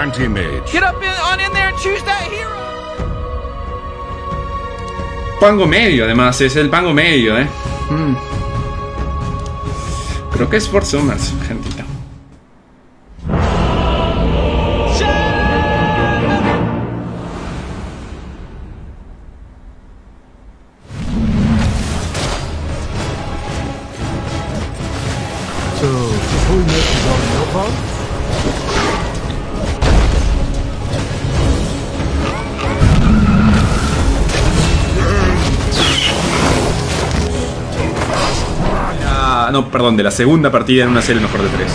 anti-mage. Get up in, on in there and choose that hero. Pango medio, además, es el pango medio, eh. Mm. Creo que es por Summers, gentita. Ah, no, perdón, de la segunda partida en una serie mejor de tres.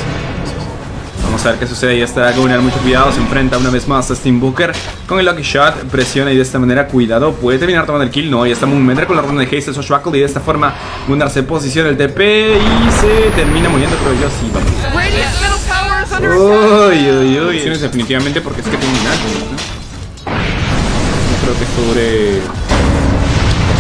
Vamos a ver qué sucede. Ahí está Gunnar, mucho cuidado. Se enfrenta una vez más a Steam Booker con el Lucky Shot. Presiona y de esta manera, cuidado. Puede terminar tomando el kill. No, ahí está Moonbender con la ronda de Haste, Swashbuckle. Y de esta forma, Gunnar se posiciona el TP y se termina muriendo. Pero yo sí, vamos. Uy, uy, uy. Definitivamente porque es que tiene un. No creo que sobre.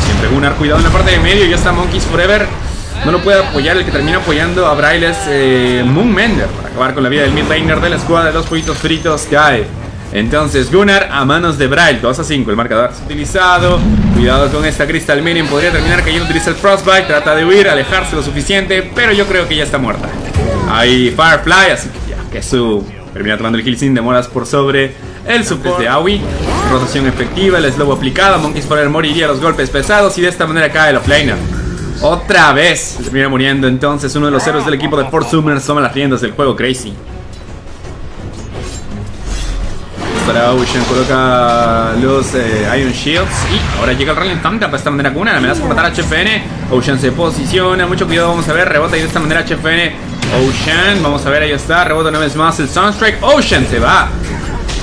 Siempre Gunnar, cuidado en la parte de medio. Ya está Monkeys Forever. No lo puede apoyar. El que termina apoyando a Braille es eh, Moonmender. Para acabar con la vida del mid laner de la escuadra de los pollitos fritos. Cae. Entonces Gunnar a manos de Braille. 2 a 5. El marcador es utilizado. Cuidado con esta Crystal Minion. Podría terminar cayendo. Utiliza el Frostbite. Trata de huir, alejarse lo suficiente. Pero yo creo que ya está muerta. Ahí Firefly. Así que ya que su. Termina tomando el kill sin demoras por sobre el support de Aoi. Rotación efectiva, el slow aplicado. Monkeys Forever moriría a los golpes pesados. Y de esta manera cae el offlaner. Otra vez. Se termina muriendo entonces. Uno de los héroes del equipo de Fort Summers toma las riendas del juego Crazy. Para Ocean coloca los eh, Iron Shields y ahora llega el Thunder de esta manera con una amenaza por matar a HFN. Ocean se posiciona, mucho cuidado, vamos a ver, rebota y de esta manera HFN. Ocean, vamos a ver, ahí está, rebota una vez más el Sunstrike. Ocean se va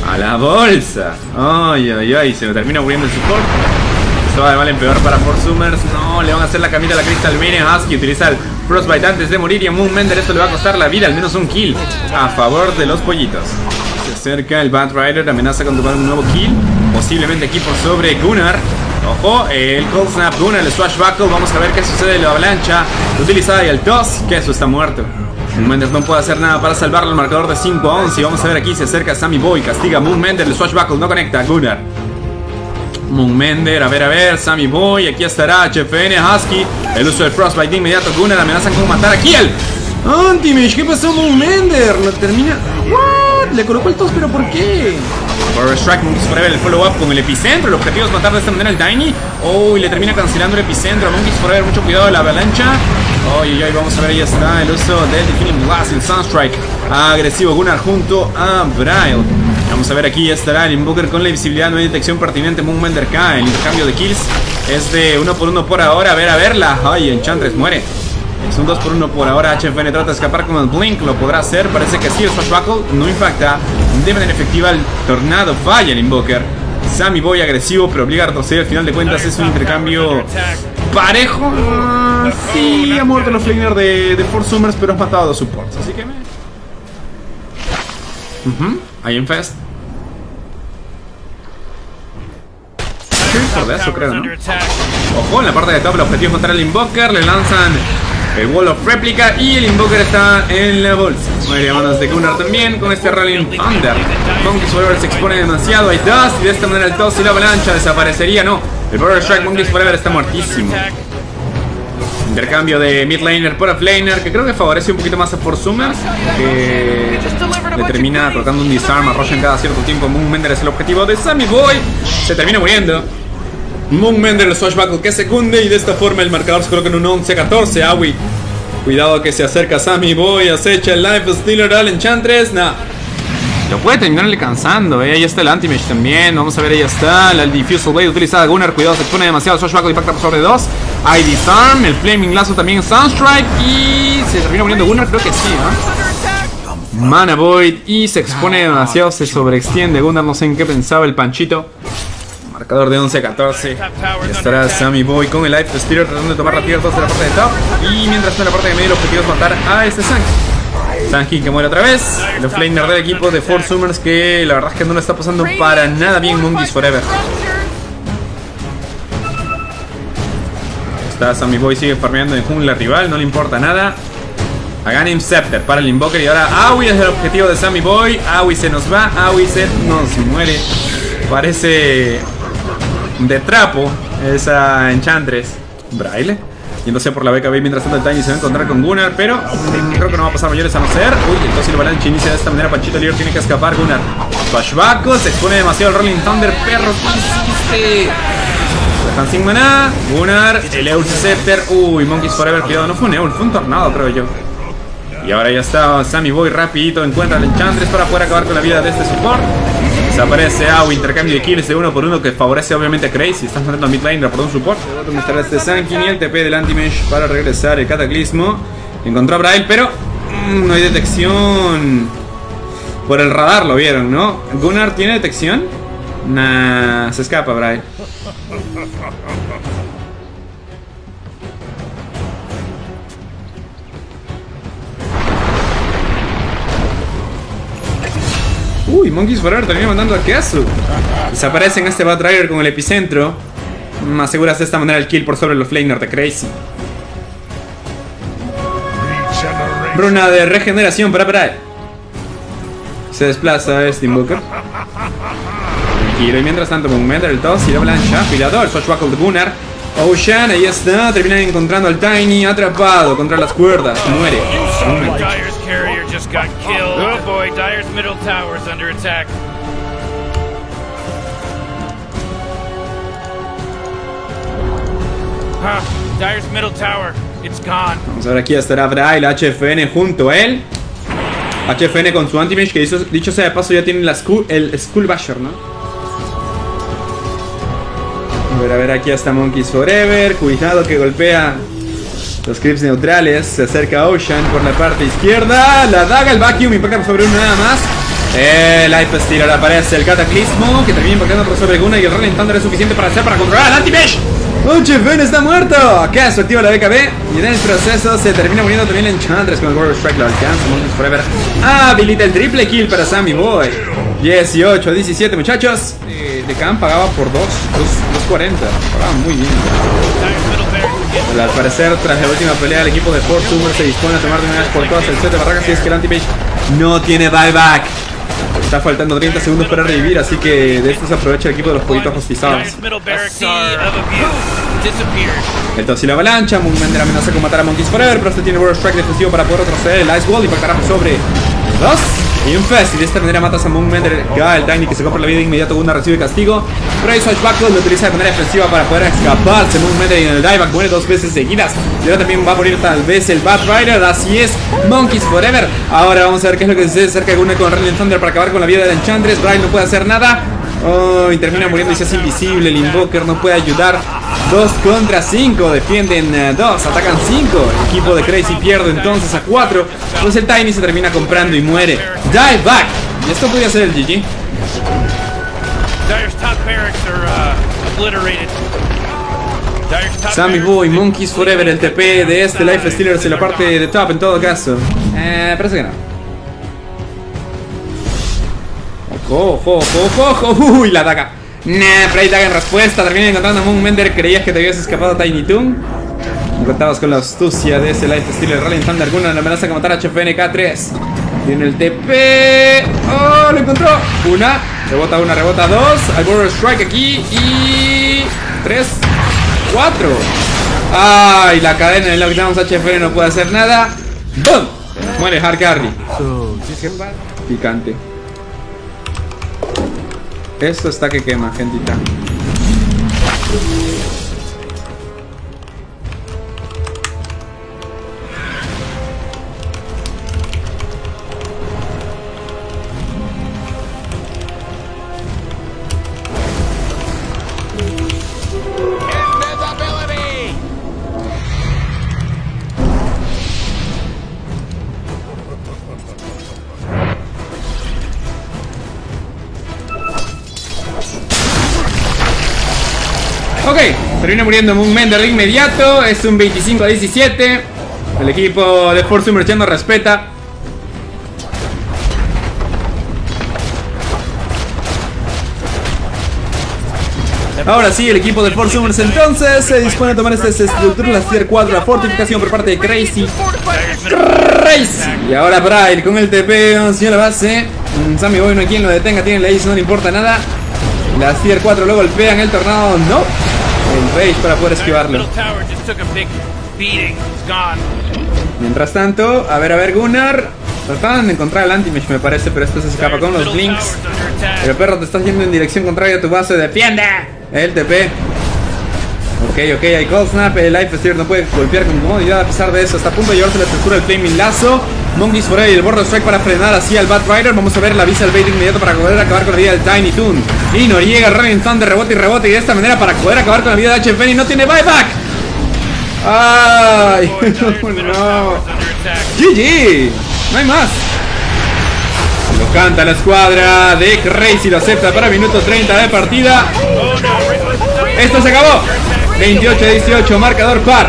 a la bolsa. Ay, ay, ay, se me termina muriendo el support. Esto va peor para Summers. No, le van a hacer la camita a la Crystal Minion. Husky utiliza el Frostbite antes de morir y a Moonmender esto le va a costar la vida, al menos un kill a favor de los pollitos. Se acerca el Bat Rider, amenaza con tomar un nuevo kill. Posiblemente aquí por sobre Gunnar. Ojo, el Cold Snap Gunnar, el Swashbuckle. Vamos a ver qué sucede la avalancha utilizada y el Toss. Que eso está muerto. Moonmender no puede hacer nada para salvarlo. El marcador de 5 a 11. Vamos a ver aquí, se acerca Sammy Boy. Castiga a Moonmender, el Swashbuckle no conecta a Gunnar. Moonmender, a ver, a ver, Sammy Boy, aquí estará HFN, Husky, el uso del Frostbite de inmediato, Gunnar amenazan con matar a Kiel. Antimage, ¿qué pasó Moonmender? Lo termina... ¿What? Le colocó el tos, pero ¿por qué? Power Strike, Monkeys Forever, el follow-up con el epicentro, el objetivo es matar de esta manera al Tiny. Oh, y le termina cancelando el epicentro, Monkeys Forever, mucho cuidado de la avalancha. Oh, y hoy vamos a ver, ahí está el uso del Defining Blast, el Sunstrike, agresivo Gunnar junto a Braille. Vamos a ver aquí ya estará el Invoker con la visibilidad, no hay detección pertinente, Moonmender cae, el intercambio de kills es de uno por uno por ahora, a ver, a verla, ay, Enchantress muere. Es un 2 por 1 por ahora, HFN trata de escapar con el Blink, lo podrá hacer, parece que sí, el Swashbuckle no impacta, de manera efectiva el Tornado falla el Invoker. Sammy Boy agresivo, pero obliga a retroceder, al final de cuentas es un intercambio parejo. Ah, Sí, ha muerto el offlaner de, de Summers, pero has matado a dos supports, así que me... Ujú, Iron Fest. Sí, por de eso creo, ¿no? Ojo, en la parte de top el objetivo es matar al Invoker, le lanzan el Wall of Replica y el Invoker está en la bolsa. Muere a manos de Gunnar también con este Rallying Thunder. Monkeys Forever se expone demasiado, hay Dust y de esta manera el Toss y la avalancha desaparecería, no. El Power Strike Monkeys Forever está muertísimo. Intercambio de mid laner por offlaner, que creo que favorece un poquito más a Forsumers, que le termina tratando un disarm a Roshan cada cierto tiempo. Moonmender es el objetivo de Sammy Boy, se termina muriendo. Moonmender el Swashbuckle que secunde y de esta forma el marcador se coloca en un 11-14. Awi, cuidado que se acerca Sammy Boy, acecha el Life Stealer al Enchantress. Nah. Lo puede terminarle cansando, eh. Ahí está el Anti-Mage también. Vamos a ver, ahí está. La Diffusal Blade utilizada Gunnar. Cuidado, se expone demasiado. Swashbuckle impacta por sobre 2. Hay Disarm. El Flaming Lazo también. Sunstrike. Y se termina muriendo Gunnar. Creo que sí, ¿no? Mana Void. Y se expone demasiado. Se sobreextiende Gunnar. No sé en qué pensaba el Panchito. Marcador de 11 a 14. Estará Sammy Boy con el Life Stealer tratando de tomar la tier 2 de la parte de top. Y mientras en la parte de medio el objetivo es matar a este Sanky. Sanky que muere otra vez. El offlaner del equipo de Four Summers que la verdad es que no le está pasando para nada bien Monkeys Forever. Está Sammy Boy sigue farmeando en jungla rival, no le importa nada. Aganim Scepter para el Invoker y ahora Aoi es el objetivo de Sammy Boy. Aoi se nos va, Aoi se nos muere. Parece de trapo esa Enchantress. Braille. Yéndose por la BKB mientras tanto el Tiny se va a encontrar con Gunnar, pero creo que no va a pasar mayores a no ser. Uy, entonces el Avalanche inicia de esta manera. Panchito Lear tiene que escapar. Gunnar. Flashback, se expone demasiado el Rolling Thunder. Perro, ¿qué hiciste? Dejan sin maná. Gunnar, el Eul Scepter. Uy, Monkeys Forever, cuidado. No fue un Eul, fue un tornado, creo yo. Y ahora ya está Sammy Boy rapidito. Encuentra al Enchantress para poder acabar con la vida de este support. Desaparece Au, intercambio de kills de uno por uno que favorece obviamente a Crazy. Estás mandando a mid laner por un support. Estará este Sankin y el TP del Anti-Mesh para regresar el Cataclismo. Encontró a Braille, pero mm, no hay detección. Por el radar lo vieron, ¿no? ¿Gunnar tiene detección? Nah, se escapa Braille. Uy, Monkeys Forever termina mandando a Keasu. Desaparece en este Batrider con el epicentro. Aseguras de esta manera el kill por sobre los Flamer de Crazy. Runa de regeneración para Braille. Se desplaza este Invoker. Y mientras tanto, Moonmender, el toss y la avalancha. Afilador, Swashbuckle de Gunnar. Ocean, ahí está. Terminan encontrando al Tiny atrapado contra las cuerdas. Muere. Carrier just got killed. Oh boy, Dyer's middle tower is under attack. Huh, Dyer's middle tower, it's gone. Vamos a ver aquí estará Braille, HFN junto a él. HFN con su anti-mage que dicho, dicho sea de paso ya tiene la school, el Skull Basher, ¿no? A ver, a ver, aquí está Monkeys Forever. Cuidado que golpea los creeps neutrales. Se acerca Ocean por la parte izquierda. La daga, el vacuum impacta sobre uno nada más. El Life Steal ahora aparece el Cataclismo que termina impactando por sobre Guna y el Rolling Thunder es suficiente para hacer para controlar al anti-mesh. HFN está muerto. Acá se activa la BKB y en el proceso se termina muriendo también Enchantress con el Warrior Strike. Lo alcanza Monkeys Forever. Habilita el triple kill para Sammy Boy. 18 a 17 muchachos. Eh, de Khan pagaba por 2, 2.40. Pagaba muy bien. Al parecer, tras la última pelea, el equipo de Fort Summer se dispone a tomar de por todas el set de barracas y es que el anti-page no tiene buyback. Está faltando 30 segundos para revivir, así que de esto se aprovecha el equipo de los pollitos rostizados. Y la avalancha, Moonmender amenaza con matar a Monkeys Forever, pero este tiene World Strike defensivo para poder retroceder el Ice Wall y impactará por sobre dos. Y un y de esta manera matas a Moonmender, ya el Tiny que se compra la vida de inmediato, una recibe castigo. Pero Swashbuckle lo utiliza de manera defensiva para poder escaparse. Moonmender y en el dieback muere dos veces seguidas. Y ahora también va a morir tal vez el Bat Rider, así es, Monkeys Forever. Ahora vamos a ver qué es lo que sucede cerca de una con Rolling Thunder para acabar con la vida de Enchantress. Brian no puede hacer nada. Oh, y termina muriendo y se hace invisible. El Invoker no puede ayudar. 2 contra 5. Defienden 2. atacan 5. El equipo de Crazy pierde entonces a 4. Pues el Tiny se termina comprando y muere. Dive back. Y esto podría ser el GG. Uh, Sammy Boy, Monkeys Forever, el TP de este Life Stealers en la parte de top en todo caso. Eh, parece que no. Ojo, ojo, ojo, ojo, ojo. Uy, la daga. Nah, Prey Daga en respuesta. Termina encontrando a Moonmender. Creías que te habías escapado a Tiny Toon. Contabas con la astucia de ese Life Stealer Rolling Thunder. Alguna la amenaza con matar a HFNK3. Tiene el TP. ¡Oh! Lo encontró. Una. Rebota una, rebota dos. Al Border Strike aquí. Y. Tres. Cuatro. ¡Ay! La cadena de Lockdowns HFN no puede hacer nada. ¡Bum! Muere Hard Carry. Picante. Esto está que quema, gentita. Termina muriendo Moonmender de inmediato. Es un 25 a 17. El equipo de Force Summer no respeta. Ahora sí, el equipo de Force Summers entonces se dispone a tomar estas estructuras, las tier 4, la fortificación por parte de Crazy. Crazy. Y ahora Brian con el TP hacia la base. Mm, Sammy Boy no hay quien lo detenga, tiene la Ace, no le importa nada. Las tier 4 lo golpean, el tornado no. El Rage para poder esquivarlo. Mientras tanto, a ver, a ver, Gunnar. Trataban de encontrar el anti-mesh me parece, pero esto se escapa con los blinks. El perro te está yendo en dirección contraria a tu base. ¡Defiende! El TP. Ok, ok, hay Cold Snap. El Life Steer no puede golpear con comodidad a pesar de eso. Está a punto de llevarse la estructura del Flaming Lazo. Monkeys por ahí, el Border Strike para frenar así al Bad Rider. Vamos a ver la visa del bait inmediato para poder acabar con la vida del Tiny Toon. Y Noriega, Running Thunder, rebote y rebote. Y de esta manera para poder acabar con la vida de HF y no tiene buyback. ¡Ay! no. GG. No hay más. Lo canta la escuadra de Crazy. Lo acepta para minuto 30 de partida. Esto se acabó. 28-18, marcador par.